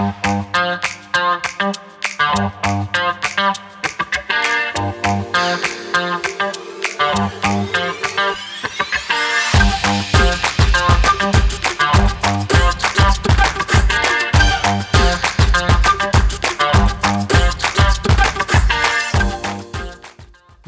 Música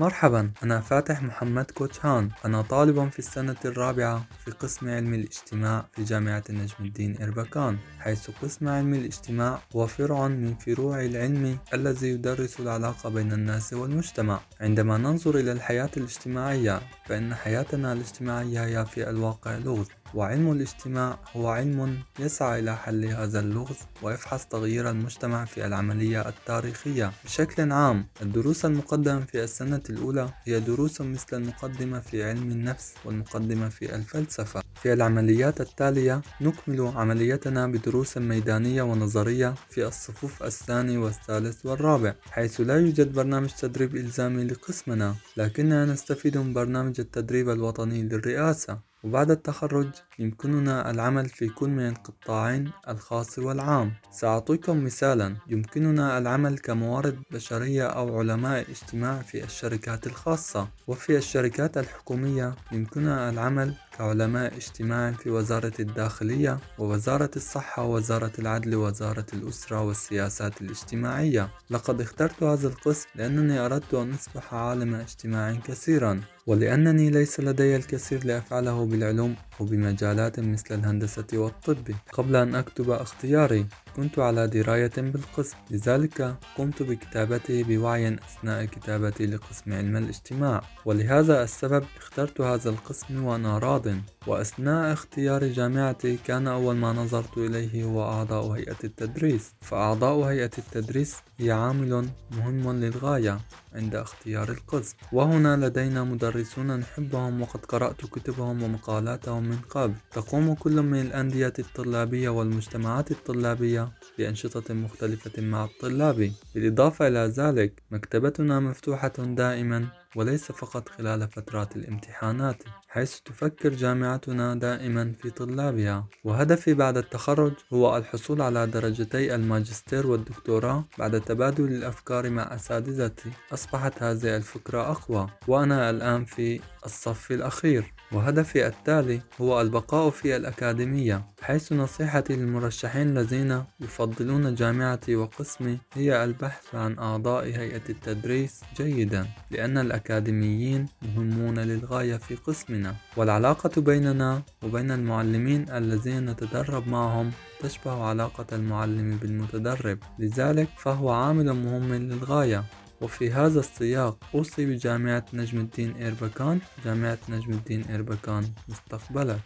مرحبا أنا فاتح محمد كوتشان أنا طالب في السنة الرابعة في قسم علم الاجتماع في جامعة نجم الدين إربكان حيث قسم علم الاجتماع هو فرع من فروع العلم الذي يدرس العلاقة بين الناس والمجتمع. عندما ننظر إلى الحياة الاجتماعية فإن حياتنا الاجتماعية هي في الواقع لغز. وعلم الاجتماع هو علم يسعى إلى حل هذا اللغز ويفحص تغيير المجتمع في العملية التاريخية. بشكل عام الدروس المقدمة في السنة الأولى هي دروس مثل المقدمة في علم النفس والمقدمة في الفلسفة. في العمليات التالية نكمل عمليتنا بدروس ميدانية ونظرية في الصفوف الثاني والثالث والرابع حيث لا يوجد برنامج تدريب إلزامي لقسمنا لكننا نستفيد من برنامج التدريب الوطني للرئاسة. وبعد التخرج يمكننا العمل في كل من القطاعين الخاص والعام. سأعطيكم مثالا يمكننا العمل كموارد بشرية أو علماء اجتماع في الشركات الخاصة. وفي الشركات الحكومية يمكننا العمل كعلماء اجتماع في وزارة الداخلية ووزارة الصحة ووزارة العدل ووزارة الأسرة والسياسات الاجتماعية. لقد اخترت هذا القسم لأنني أردت أن أصبح عالما اجتماعيا كثيرا ولأنني ليس لدي الكثير لأفعله بالعلوم وبمجالات مثل الهندسة والطب. قبل أن أكتب اختياري كنت على دراية بالقسم لذلك قمت بكتابته بوعي أثناء كتابتي لقسم علم الاجتماع. ولهذا السبب اخترت هذا القسم وأنا راض. وأثناء اختيار جامعتي كان أول ما نظرت إليه هو أعضاء هيئة التدريس. فأعضاء هيئة التدريس هي عامل مهم للغاية عند اختيار القسم. وهنا لدينا مدرسون نحبهم وقد قرأت كتبهم ومقالاتهم من قبل. تقوم كل من الأندية الطلابية والمجتمعات الطلابية بأنشطة مختلفة مع الطلاب. بالإضافة إلى ذلك مكتبتنا مفتوحة دائما وليس فقط خلال فترات الامتحانات حيث تفكر جامعتنا دائما في طلابها. وهدفي بعد التخرج هو الحصول على درجتي الماجستير والدكتوراه بعد تبادل الأفكار مع أساتذتي. أصبحت هذه الفكرة أقوى وأنا الآن في الصف الأخير. وهدفي التالي هو البقاء في الأكاديمية حيث نصيحتي للمرشحين الذين يفضلون جامعتي وقسمي هي البحث عن أعضاء هيئة التدريس جيدا لأن الأكاديميين مهمون للغاية في قسمنا. والعلاقة بيننا وبين المعلمين الذين نتدرب معهم تشبه علاقة المعلم بالمتدرب لذلك فهو عامل مهم للغاية. وفي هذا السياق أوصي بجامعة نجم الدين إيربكان جامعة نجم الدين إيربكان مستقبلك.